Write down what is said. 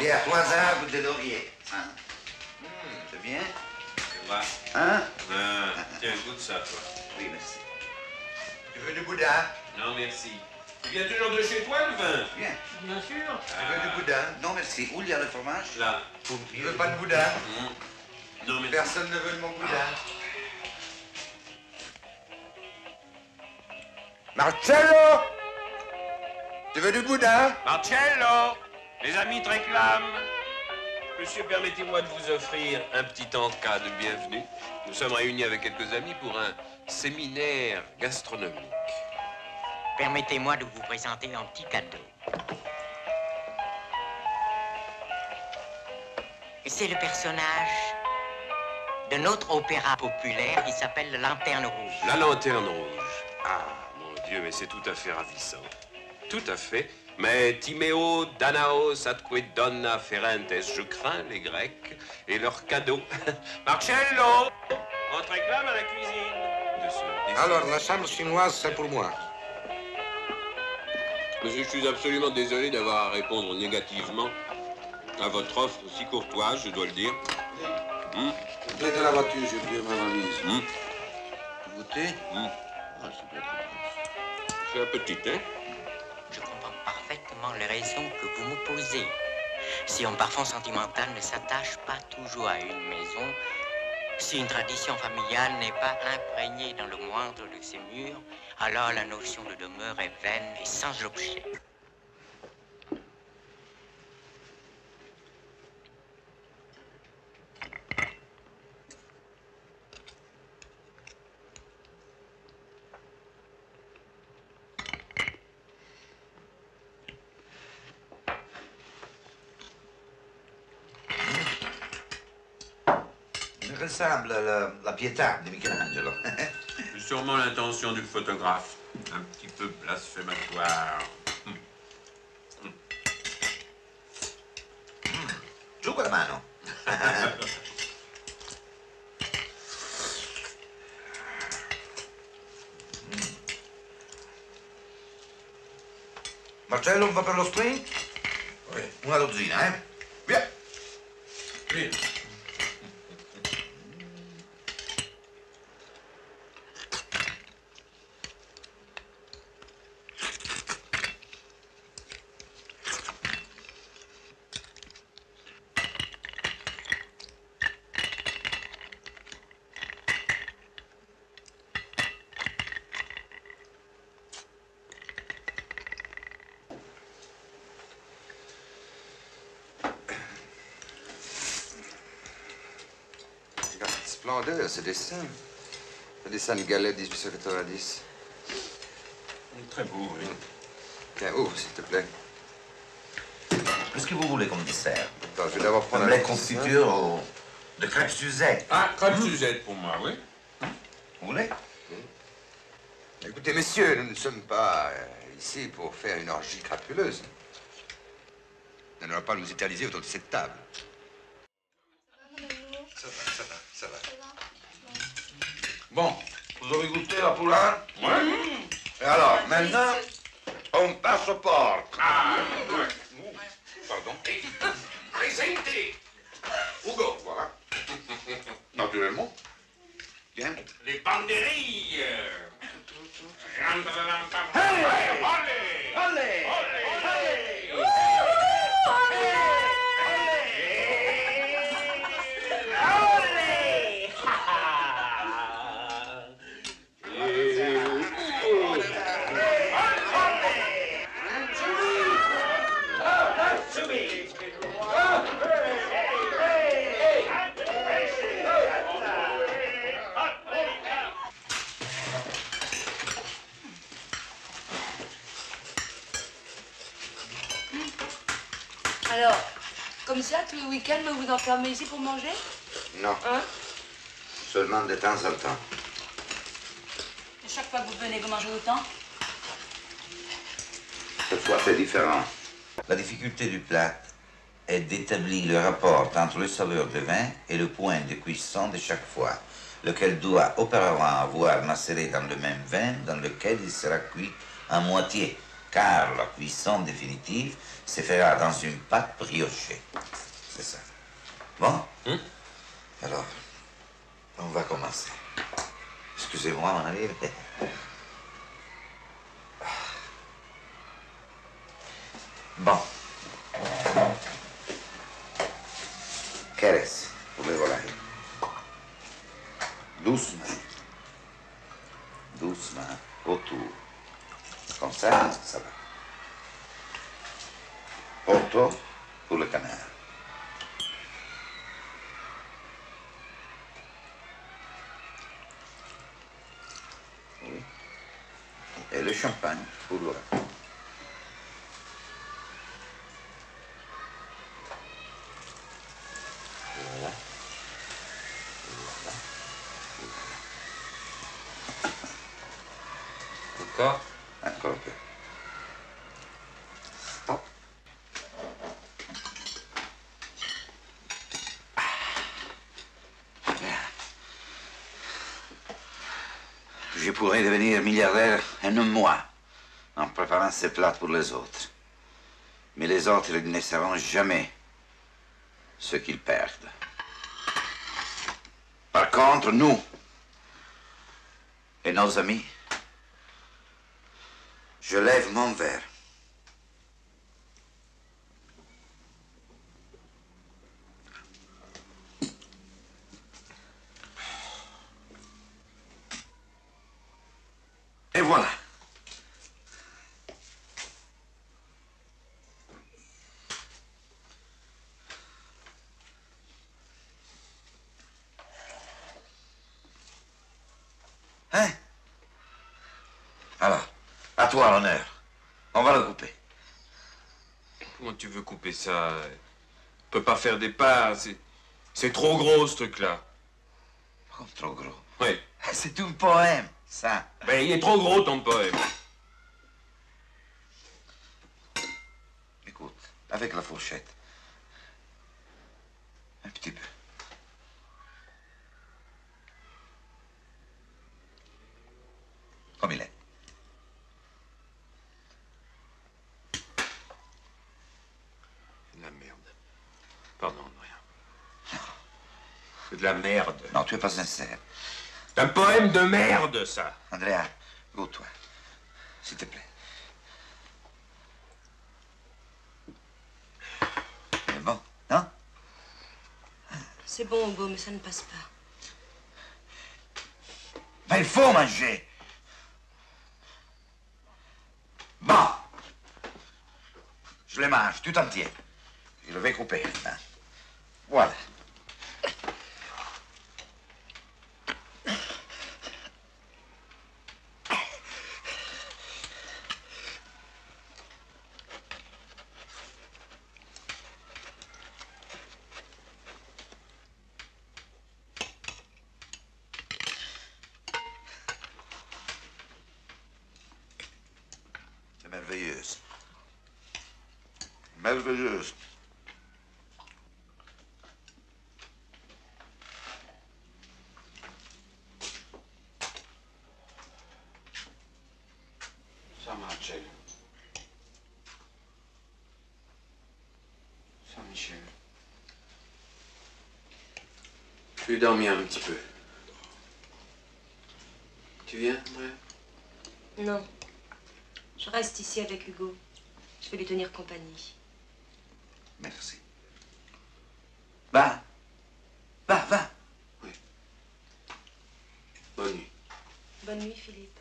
Les à trois arbres de laurier. Hein? C'est bien C'est vrai. Hein? Ah, tiens, goûte ça, toi. Oui, merci. Tu veux du boudin? Non, merci. Tu viens toujours de chez toi, le vin? Bien. Bien sûr. Tu veux du boudin? Non, merci. Où il y a le fromage? Là. Tu veux pas de boudin? Mmh. Non, merci. Personne ne veut de mon boudin. Marcello Tu veux du boudin? Marcello Les amis te réclament. Monsieur, permettez-moi de vous offrir un petit encas de bienvenue. Nous sommes réunis avec quelques amis pour un séminaire gastronomique. Permettez-moi de vous présenter un petit cadeau. C'est le personnage de notre opéra populaire qui s'appelle La Lanterne Rouge. La lanterne rouge. Ah, mon Dieu, mais c'est tout à fait ravissant. Tout à fait. Mais Timéo, Danaos, atque donna ferentes, je crains les Grecs et leurs cadeaux. Marcello On te réclame à la cuisine. Alors, la chambre chinoise, c'est pour moi. Monsieur, je suis absolument désolé d'avoir à répondre négativement à votre offre si courtoise, je dois le dire. Hum, Clé de la voiture, j'ai oublié ma valise. hum, Goûter hum. Ah, c'est petite, hein les raisons que vous me posez. Si un parfum sentimental ne s'attache pas toujours à une maison, si une tradition familiale n'est pas imprégnée dans le moindre de ses murs, alors la notion de demeure est vaine et sans objet. Ressemble à la, la Pietà de Michelangelo. C'est sûrement l'intention du photographe. Un petit peu blasphématoire. Giù con la mano. Marcello va per lo sprint? Una dozzina, eh? Via! Regarde, splendeur, ce dessin. Le dessin de Galet 1890. Très beau, oui. Tiens, ouvre, s'il te plaît. Qu'est-ce que vous voulez comme dessert? Attends, je vais d'abord prendre un confiture ou de crêpes Suzette Ah, comme Suzette pour moi, oui. Vous voulez? Écoutez, messieurs, nous ne sommes pas euh, ici pour faire une orgie crapuleuse. Nous n'allons pas nous éterniser autour de cette table. Ça va, ça va, ça va. Bon, vous avez goûté la poulard Oui. Et alors, maintenant, on passe au porc. Ah, ouais. Pardon Présentez Hugo, voilà. Naturellement. Bien. les banderilles. Alors, ça, tous les week-ends, vous vous enfermez ici pour manger? Non, Hein? Seulement de temps en temps. Et chaque fois que vous venez, vous mangez autant? Cette fois, c'est différent. La difficulté du plat est d'établir le rapport entre le saveur de vin et le point de cuisson de chaque fois, lequel doit auparavant avoir macéré dans le même vin dans lequel il sera cuit à moitié. Car la cuisson définitive se fera dans une pâte briochée. C'est ça. Bon? Hmm? Alors, on va commencer. Excusez-moi, mon ami. mais- Bon. ¿Quieres? Luego la Doucement. Doucement. Autour. Comme ça, ça va. Porto pour le canard. Oui. Et le champagne pour le reste. Voilà. Encore Encore un peu. Stop. Bien. Je pourrais devenir milliardaire en un mois en préparant ces plats pour les autres. Mais les autres ne sauront jamais ce qu'ils perdent. Par contre, nous et nos amis, je lève mon verre. Voilà. Hein? Alors, à toi l'honneur. On va le couper. Comment tu veux couper ça? On peut pas faire des pas, c'est... Trop gros, ce truc-là. Oh, trop gros. Oui. C'est un poème, ça. Ben, il est trop gros, ton poème. Écoute, avec la fourchette. Un petit peu. Comme il est. C'est de la merde. Pardon, rien. C'est de la merde. Non, tu es pas sincère. Un poème de merde, ça. Andrea, goûte-toi. S'il te plaît. C'est bon, non? C'est bon, Hugo, mais ça ne passe pas. Mais il faut manger. Bon. Je le mange tout entier. Je le vais couper. hein. Voilà. C'est merveilleuse. Merveilleuse. Ça, Marcel. Ça, Michel. Je vais dormir un petit peu. Tu viens, André? Non. Je reste ici avec Hugo. Je vais lui tenir compagnie. Merci. Va. Va, va. Bonne nuit. Bonne nuit, Philippe.